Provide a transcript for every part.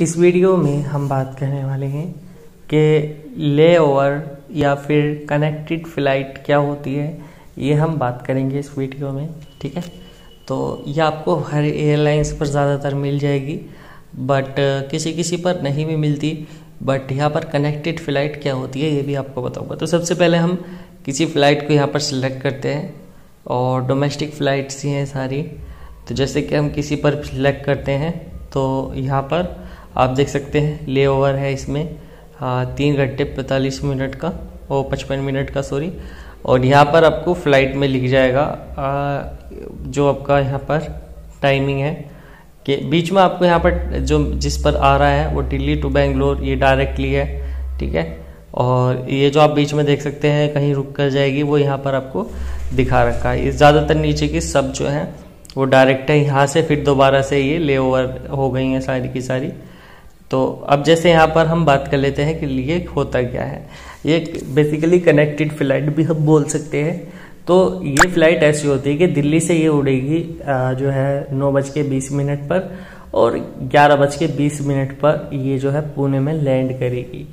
इस वीडियो में हम बात करने वाले हैं कि ले ओवर या फिर कनेक्टेड फ़्लाइट क्या होती है, ये हम बात करेंगे इस वीडियो में, ठीक है? तो ये आपको हर एयरलाइंस पर ज़्यादातर मिल जाएगी, बट किसी किसी पर नहीं भी मिलती, बट यहाँ पर कनेक्टेड फ़्लाइट क्या होती है, ये भी आपको बताऊँगा। तो सबसे पहले हम किसी फ़्लाइट को यहाँ पर सिलेक्ट करते हैं, और डोमेस्टिक फ़्लाइट्स ही हैं सारी। तो जैसे कि हम किसी पर सिलेक्ट करते हैं तो यहाँ पर आप देख सकते हैं ले ओवर है इसमें हाँ तीन घंटे पैंतालीस मिनट का ओ पचपन मिनट का सॉरी और यहाँ पर आपको फ़्लाइट में लिख जाएगा आ, जो आपका यहाँ पर टाइमिंग है कि बीच में आपको यहाँ पर जो जिस पर आ रहा है वो दिल्ली टू बेंगलोर ये डायरेक्टली है ठीक है? और ये जो आप बीच में देख सकते हैं कहीं रुक कर जाएगी वो यहाँ पर आपको दिखा रखा है। ज़्यादातर नीचे की सब जो है वो डायरेक्ट है यहाँ से फिर दोबारा से ये ले ओवर हो गई हैं सारी की सारी। तो अब जैसे यहाँ पर हम बात कर लेते हैं कि ये होता क्या है। ये बेसिकली कनेक्टेड फ़्लाइट भी हम बोल सकते हैं। तो ये फ़्लाइट ऐसी होती है कि दिल्ली से ये उड़ेगी जो है नौ बज के बीस मिनट पर और ग्यारह बज के बीस मिनट पर ये जो है पुणे में लैंड करेगी।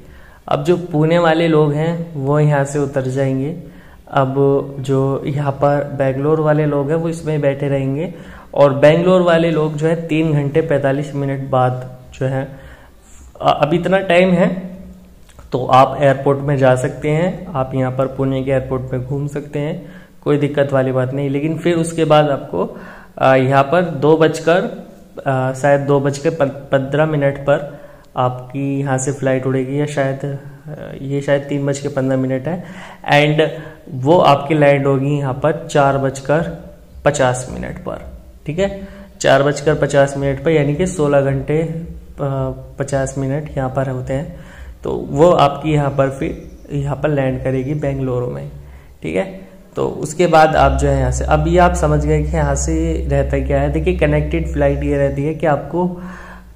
अब जो पुणे वाले लोग हैं, वो यहाँ से उतर जाएँगे। अब जो यहाँ पर बेंगलोर वाले लोग हैं, वो इसमें बैठे रहेंगे और बेंगलोर वाले लोग जो है तीन घंटे पैंतालीस मिनट बाद जो है अब इतना टाइम है तो आप एयरपोर्ट में जा सकते हैं, आप यहाँ पर पुणे के एयरपोर्ट में घूम सकते हैं, कोई दिक्कत वाली बात नहीं। लेकिन फिर उसके बाद आपको यहाँ पर दो बजकर शायद दो बज के पंद्रह मिनट पर आपकी यहाँ से फ़्लाइट उड़ेगी, या शायद ये शायद तीन बज के पंद्रह मिनट है। एंड वो आपकी लैंड होगी यहाँ पर चार बजकर पचास मिनट पर, ठीक है? चार बजकर पचास मिनट पर, यानी कि सोलह घंटे पचास मिनट यहाँ पर होते हैं। तो वो आपकी यहाँ पर फिर यहाँ पर लैंड करेगी बेंगलुरु में, ठीक है? तो उसके बाद आप जो है यहाँ से अब ये आप समझ गए कि यहाँ से रहता क्या है। देखिए कनेक्टेड फ़्लाइट ये रहती है कि आपको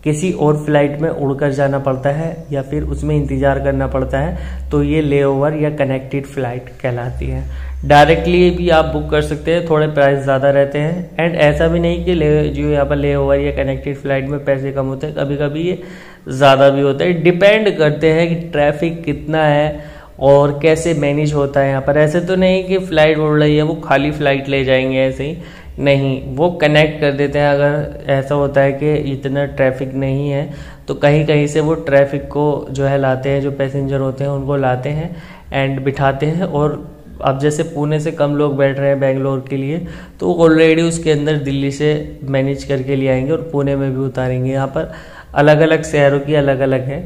किसी और फ़्लाइट में उड़कर जाना पड़ता है या फिर उसमें इंतज़ार करना पड़ता है तो ये ले ओवर या कनेक्टेड फ़्लाइट कहलाती है। डायरेक्टली भी आप बुक कर सकते हैं, थोड़े प्राइस ज़्यादा रहते हैं। एंड ऐसा भी नहीं कि ले जो यहाँ पर ले ओवर या कनेक्टेड फ़्लाइट में पैसे कम होते हैं कभी कभी ये ज़्यादा भी होता है। डिपेंड करते हैं कि ट्रैफ़िक कितना है और कैसे मैनेज होता है यहाँ पर। ऐसे तो नहीं कि फ़्लाइट उड़ रही है, वो खाली फ़्लाइट ले जाएँगे ऐसे ही। नहीं, वो कनेक्ट कर देते हैं। अगर ऐसा होता है कि इतना ट्रैफ़िक नहीं है तो कहीं कहीं से वो ट्रैफ़िक को जो है लाते हैं, जो पैसेंजर होते हैं, उनको लाते हैं एंड बिठाते हैं। और अब जैसे पुणे से कम लोग बैठ रहे हैं बेंगलोर के लिए तो ऑलरेडी उसके अंदर दिल्ली से मैनेज करके ले आएँगे और पुणे में भी उतारेंगे। यहाँ पर अलग अलग शहरों की अलग अलग है,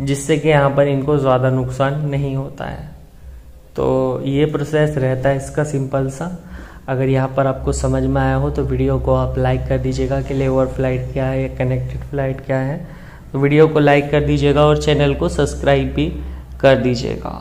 जिससे कि यहाँ पर इनको ज़्यादा नुकसान नहीं होता है। तो ये प्रोसेस रहता है इसका सिंपल सा। अगर यहाँ पर आपको समझ में आया हो तो वीडियो को आप लाइक कर दीजिएगा कि लेवर फ़्लाइट क्या है या कनेक्टेड फ़्लाइट क्या है। तो वीडियो को लाइक कर दीजिएगा और चैनल को सब्सक्राइब भी कर दीजिएगा।